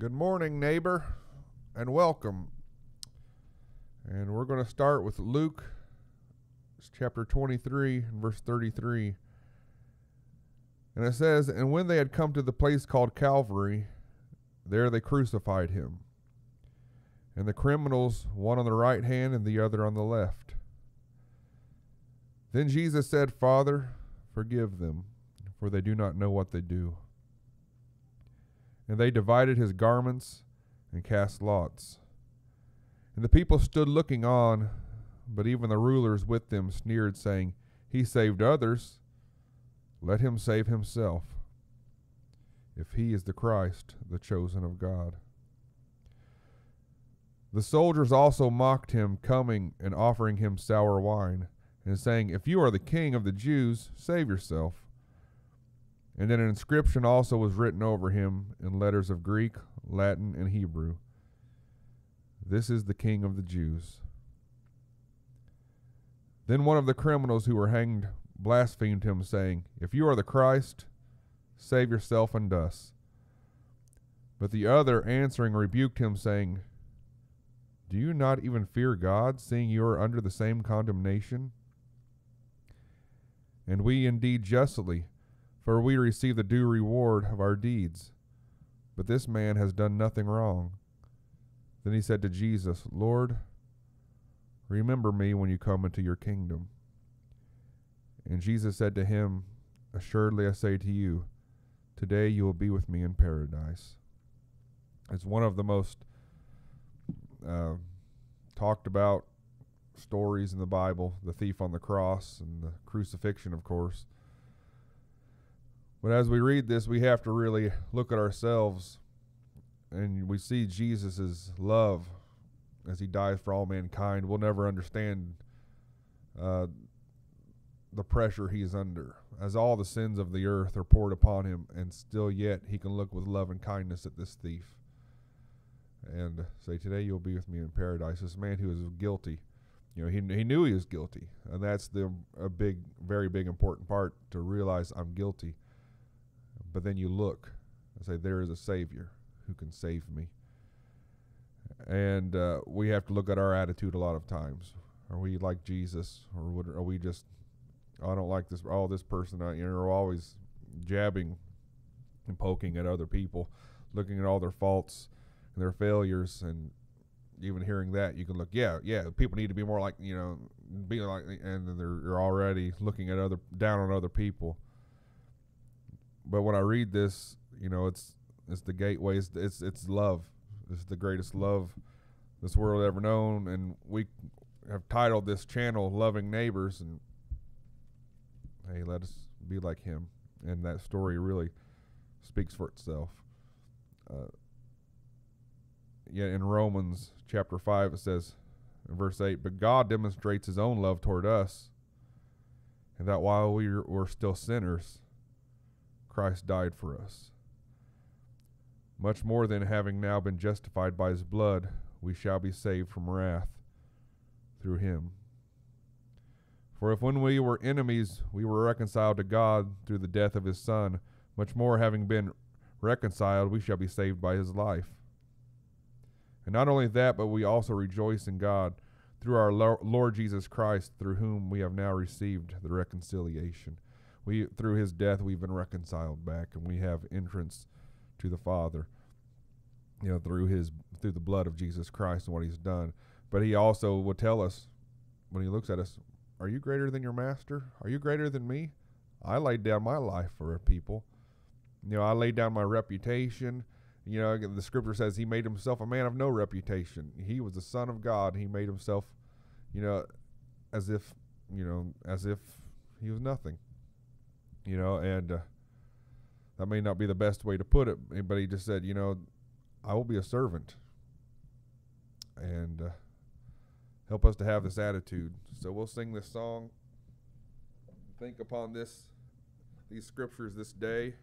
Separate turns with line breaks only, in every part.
Good morning, neighbor, and welcome. And we're going to start with Luke chapter 23, and verse 33. And it says, And when they had come to the place called Calvary, there they crucified him. And the criminals, one on the right hand and the other on the left. Then Jesus said, Father, forgive them, for they do not know what they do. And they divided his garments and cast lots. And the people stood looking on, but even the rulers with them sneered, saying, He saved others, let him save himself, if he is the Christ, the chosen of God. The soldiers also mocked him, coming and offering him sour wine, and saying, If you are the king of the Jews, save yourself. And then an inscription also was written over him in letters of Greek, Latin, and Hebrew This is the King of the Jews. Then one of the criminals who were hanged blasphemed him, saying, If you are the Christ, save yourself and us. But the other answering rebuked him, saying, Do you not even fear God, seeing you are under the same condemnation? And we indeed justly for we receive the due reward of our deeds. But this man has done nothing wrong. Then he said to Jesus, Lord, remember me when you come into your kingdom. And Jesus said to him, Assuredly I say to you, today you will be with me in paradise. It's one of the most uh, talked about stories in the Bible the thief on the cross and the crucifixion, of course. But as we read this, we have to really look at ourselves and we see Jesus' love as he dies for all mankind. We'll never understand uh, the pressure he is under, as all the sins of the earth are poured upon him, and still yet he can look with love and kindness at this thief and say, Today you'll be with me in paradise. This man who is guilty. You know, he, he knew he was guilty, and that's the a big, very big, important part to realize I'm guilty but then you look and say, There is a Savior who can save me. And uh, we have to look at our attitude a lot of times. Are we like Jesus, or are we just, I don't like this, oh, this person, you know, are always jabbing and poking at other people, looking at all their faults and their failures, and even hearing that, you can look, yeah, yeah, people need to be more like, you know, be like, and they're, they're already looking at other, down on other people but when I read this, you know, it's it's the gateway. It's it's, it's love. It's the greatest love this world ever known, and we have titled this channel "Loving Neighbors." And hey, let us be like Him. And that story really speaks for itself. Uh, yeah, in Romans chapter five, it says, in verse eight, "But God demonstrates His own love toward us, and that while we were still sinners." Christ died for us. Much more than having now been justified by his blood, we shall be saved from wrath through him. For if when we were enemies we were reconciled to God through the death of his Son, much more having been reconciled we shall be saved by his life. And not only that, but we also rejoice in God through our Lord Jesus Christ, through whom we have now received the reconciliation we through his death we've been reconciled back and we have entrance to the Father. You know, through his through the blood of Jesus Christ and what he's done. But he also will tell us when he looks at us, Are you greater than your master? Are you greater than me? I laid down my life for a people. You know, I laid down my reputation. You know, the scripture says he made himself a man of no reputation. He was the son of God. He made himself, you know, as if, you know, as if he was nothing you know, and uh, that may not be the best way to put it, eh, but he just said, you know, I will be a servant, and uh, help us to have this attitude. So we'll sing this song. Think upon this, these scriptures this day,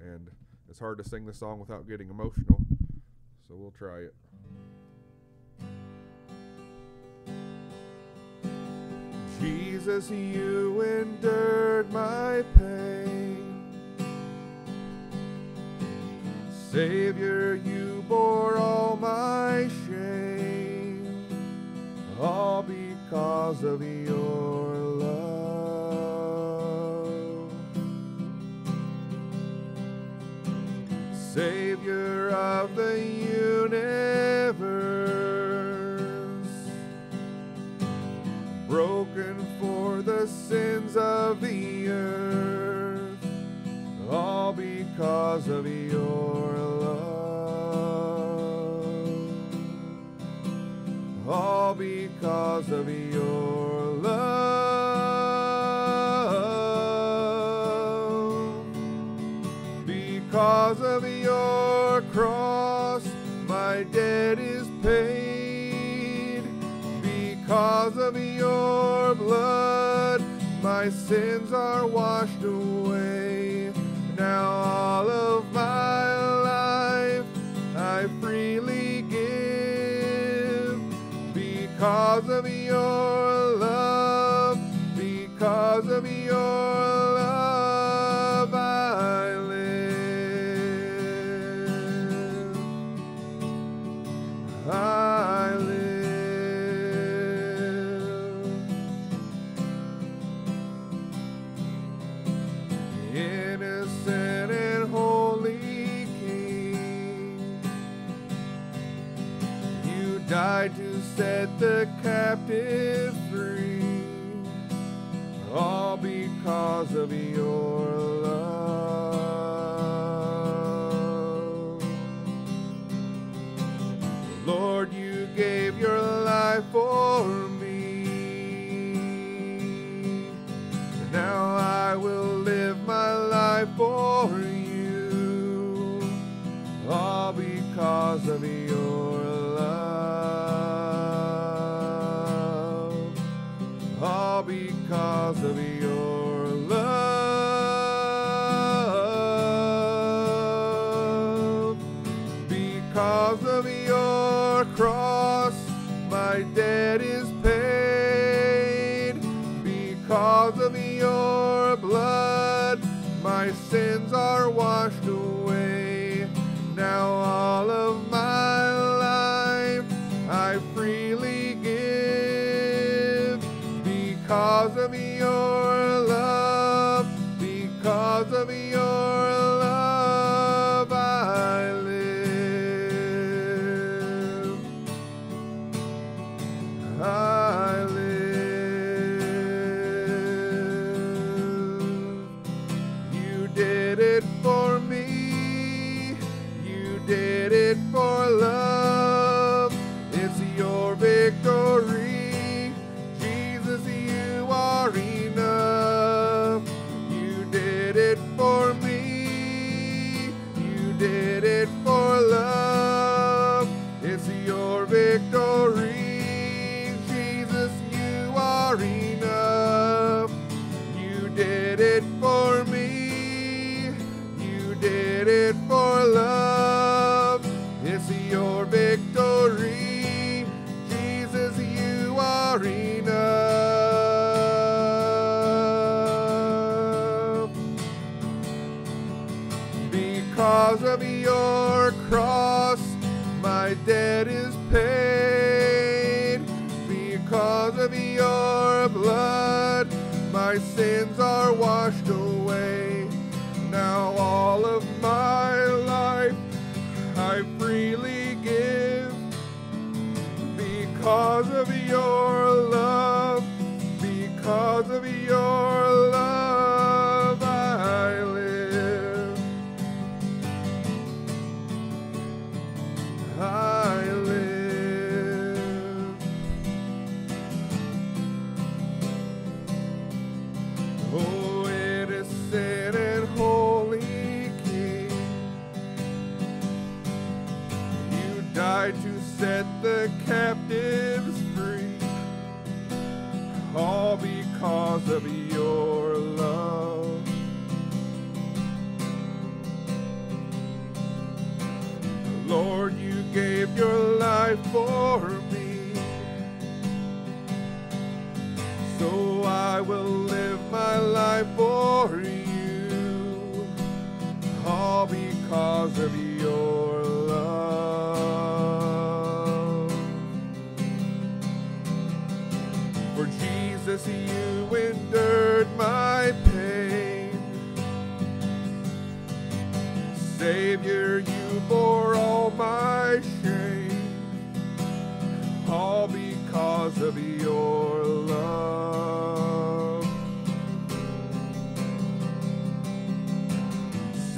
and it's hard to sing the song without getting emotional. So we'll try it. Jesus, you endured my pain. Savior, you bore all my shame, all because of your love. Savior of the sins of the earth, all because of your love, all because of your love. Because of your cross, my debt is paid. Because of your blood, my sins are washed away. Now all of my life I freely give. Because of your love, because of because of your love. Because of your your cross, my debt is paid. Because of your blood, my sins are washed away. Now all of my life I freely give. Because of your love, because of your love, all because of your love. Lord, you gave your life for me. So I will live my life for you. All because of your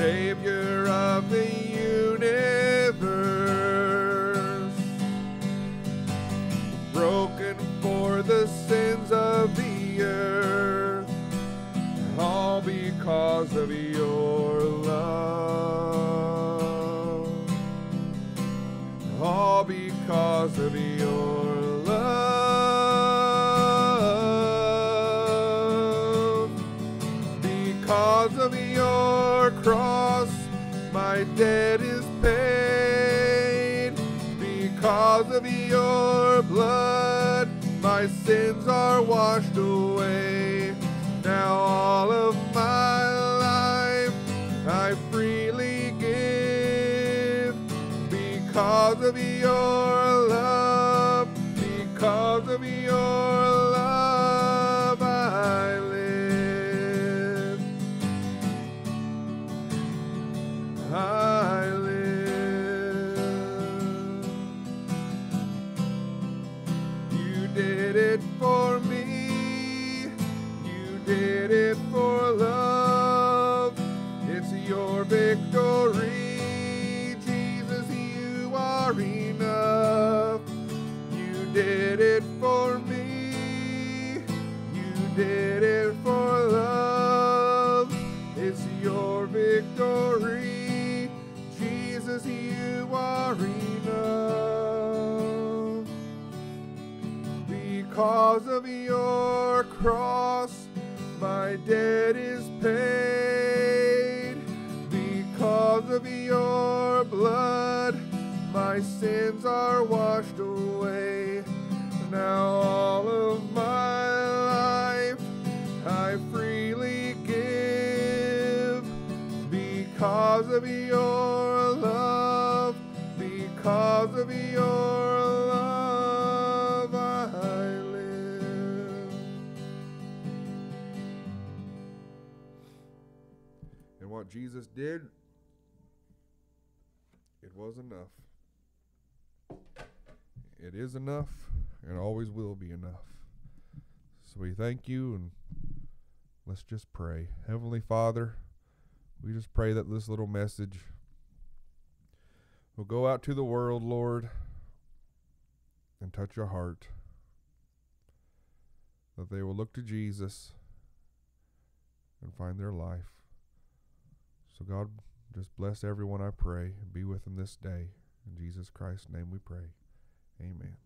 Savior of the universe, broken for the sins of the earth, all because of your love, all because of your cross, my debt is paid. Because of your blood, my sins are washed away. Now all of my life I freely give because of your love, because of your your victory. Jesus, you are enough. You did it for me. You did it for love. It's your victory. Jesus, you are enough. Because of your cross, my debt is paid. Of your blood, my sins are washed away. Now all of my life I freely give because of your love, because of your love I live. And what Jesus did, was enough. It is enough and always will be enough. So we thank you and let's just pray. Heavenly Father, we just pray that this little message will go out to the world, Lord, and touch a heart. That they will look to Jesus and find their life. So, God, just bless everyone, I pray, and be with them this day. In Jesus Christ's name we pray. Amen.